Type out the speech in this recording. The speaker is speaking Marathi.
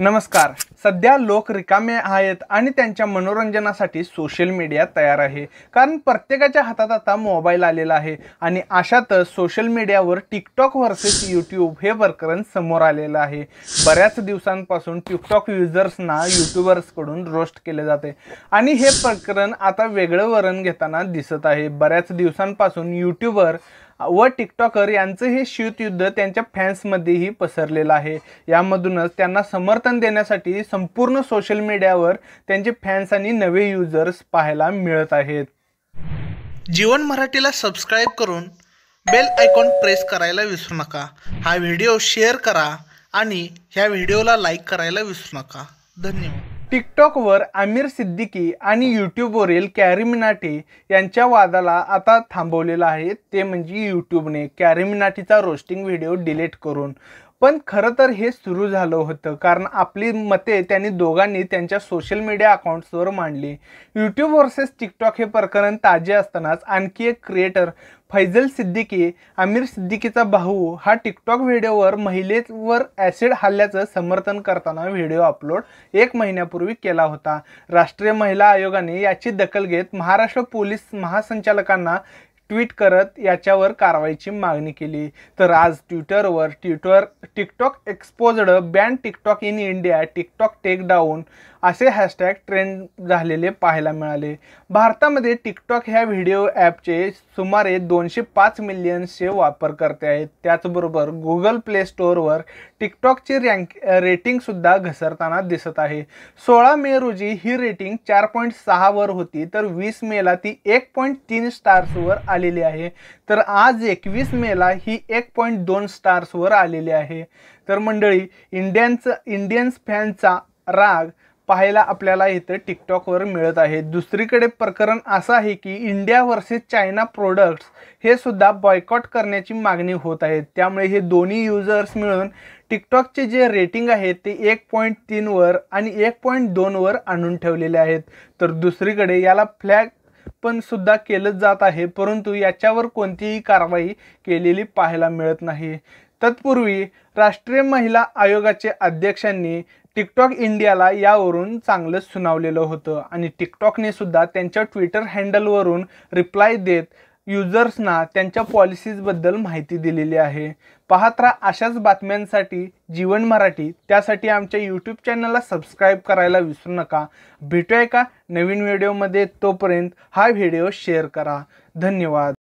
नमस्कार. सध्या लोक रिकामे आहेत आणि त्यांच्या मनोरंजनासाठी सोशल मीडिया तयार आहे. कारण प्रत्येकाच्या हातात आता मोबाईल आलेला आहे आणि अशातच सोशल मीडियावर टिकटॉक वर्सेस यूट्यूब हे प्रकरण समोर आलेलं आहे. बऱ्याच दिवसांपासून टिकटॉक युजर्सना यूट्यूबर्सकडून रोस्ट केले जाते. आणि हे प्रकरण आता वेगळं वरण घेताना दिसत आहे. बऱ्याच दिवसांपासून यूट्यूबर व टिकटॉकर यांचं हे शीतयुद्ध त्यांच्या फॅन्समध्येही पसरलेलं आहे. यामधूनच त्यांना समर्थन देण्यासाठी संपूर्ण सोशल मीडियावर त्यांचे फॅन्स आणि नवे युजर्स पाहायला मिळत आहेत. जीवन मराठीला सबस्क्राईब करून बेल आयकॉन प्रेस करायला विसरू नका. हा व्हिडिओ शेअर करा आणि ह्या व्हिडिओला लाईक करायला विसरू नका. धन्यवाद. टिकटॉकवर आमिर सिद्दीकी आणि यूट्यूबवरील कॅरी मिनाटी यांच्या वादाला आता थांबवलेलं आहे. ते म्हणजे यूट्यूबने कॅरी मिनाटीचा रोस्टिंग व्हिडिओ डिलीट करून पण खरं तर हे सुरू झालं होतं कारण आपली मते त्यांनी दोघांनी त्यांच्या सोशल मीडिया अकाउंट्सवर मांडली. यूट्यूब वर्सेस टिकटॉक हे प्रकरण ताजे असतानाच आणखी एक क्रिएटर फैजल सिद्दीकी आमिर सिद्दीकीचा भाऊ हा टिकटॉक व्हिडिओवर महिलेवर ॲसिड हल्ल्याचं समर्थन करताना व्हिडिओ अपलोड एक महिन्यापूर्वी केला होता. राष्ट्रीय महिला आयोगाने याची दखल घेत महाराष्ट्र पोलीस महासंचालकांना ट्विट करत याच्यावर कारवाईची मागणी केली. तर आज ट्विटरवर Twitter TikTok exposed ban TikTok in India TikTok take down असे हॅशटॅग ट्रेंड झालेले पाहायला मिळाले. भारतामध्ये टिकटॉक ह्या व्हिडिओ ॲपचे सुमारे दोनशे पाच मिलियन्सचे वापरकर्ते आहेत. त्याचबरोबर गुगल प्ले स्टोअरवर टिकटॉकची रँक रेटिंगसुद्धा घसरताना दिसत आहे. सोळा मे रोजी ही रेटिंग चार पॉईंट सहावर होती तर वीस मेला ती एक पॉईंट तीन स्टार्सवर आलेली आहे. तर आज एकवीस मेला ही एक पॉईंट दोन स्टार्सवर आलेली आहे. तर मंडळी इंडियन्स इंडियन्स फॅनचा राग पाहायला आपल्याला इथं टिकटॉकवर मिळत आहे. दुसरीकडे प्रकरण असं आहे की इंडिया वर्सेस चायना प्रोडक्ट्स हे सुद्धा बॉयकॉट करण्याची मागणी होत आहे. त्यामुळे हे दोन्ही युजर्स मिळून टिकटॉकचे जे रेटिंग आहे ते एक पॉईंट तीनवर आणि एक पॉईंट दोनवर आणून ठेवलेले आहेत. तर दुसरीकडे याला फ्लॅग पण सुद्धा केलं जात आहे परंतु याच्यावर कोणतीही कारवाई केलेली पाहायला मिळत नाही. तत्पूर्वी राष्ट्रीय महिला आयोगाचे अध्यक्षांनी टिकटॉक इंडियाला यावरून चांगलंच सुनावलेलं होतं. आणि टिकटॉकने सुद्धा त्यांच्या ट्विटर हँडलवरून रिप्लाय देत युजर्सना त्यांच्या पॉलिसीजबद्दल माहिती दिलेली आहे. पाहत राहा अशाच बातम्यांसाठी जीवन मराठी. त्यासाठी आमच्या यूट्यूब चॅनलला सबस्क्राईब करायला विसरू नका. भेटूया का नवीन व्हिडिओमध्ये तोपर्यंत हा व्हिडिओ शेअर करा. धन्यवाद.